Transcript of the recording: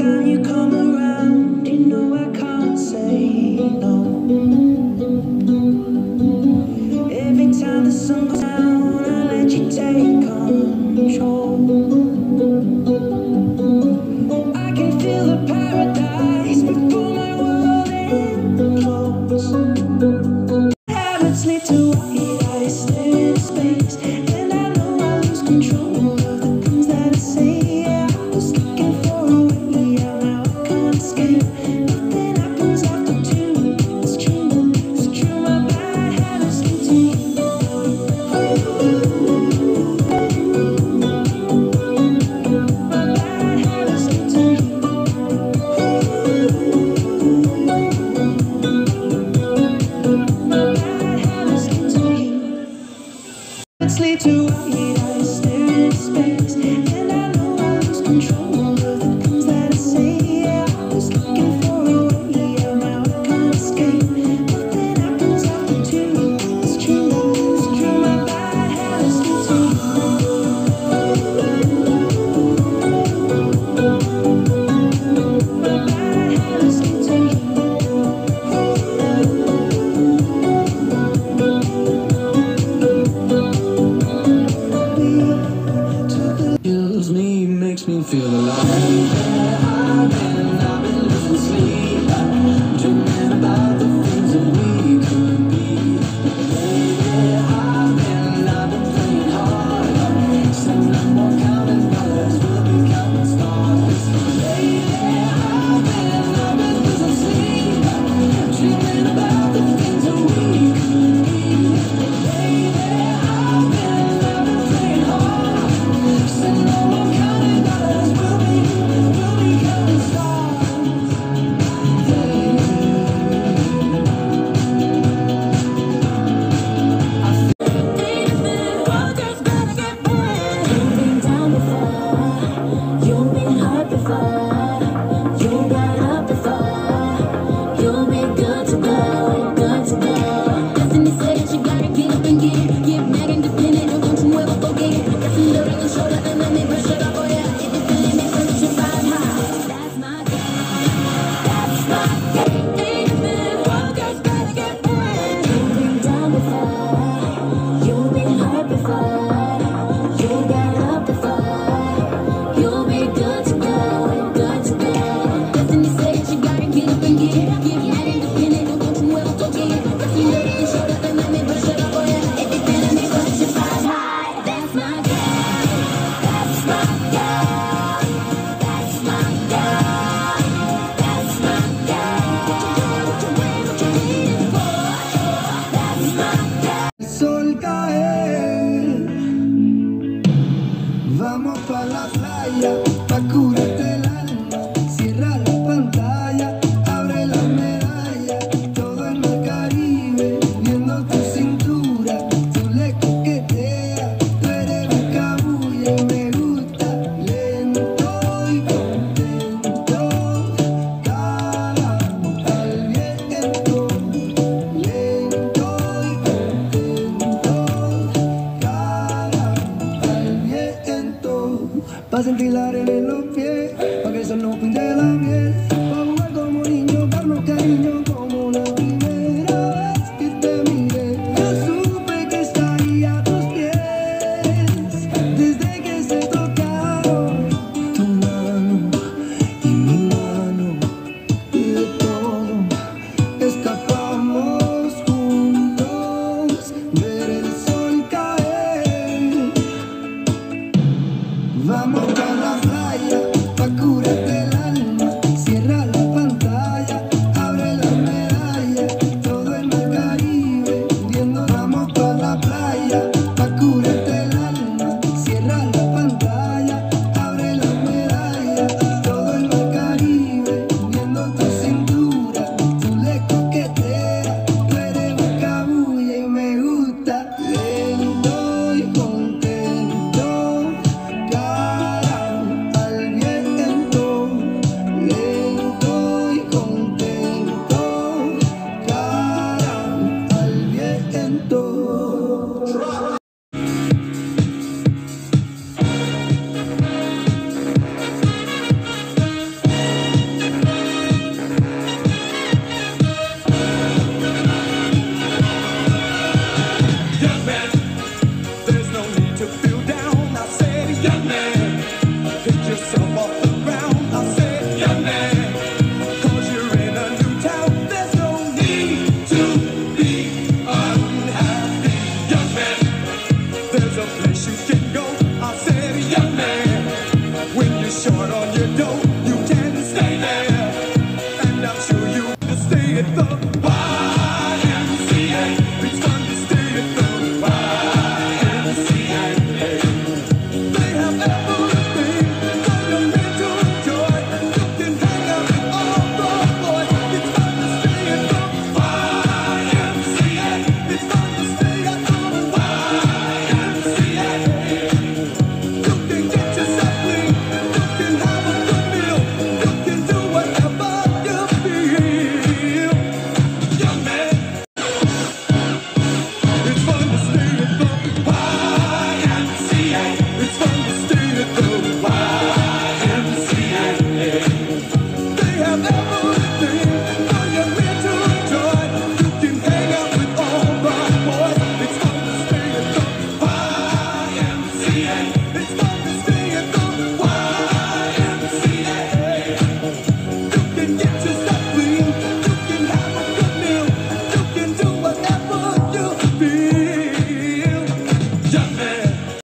time you come around, you know I can't say no. Every time the sun goes down, I let you take control. I can feel the paradise before my world implodes. Habits lead to white, I stay space. sleep to feel alive. samba.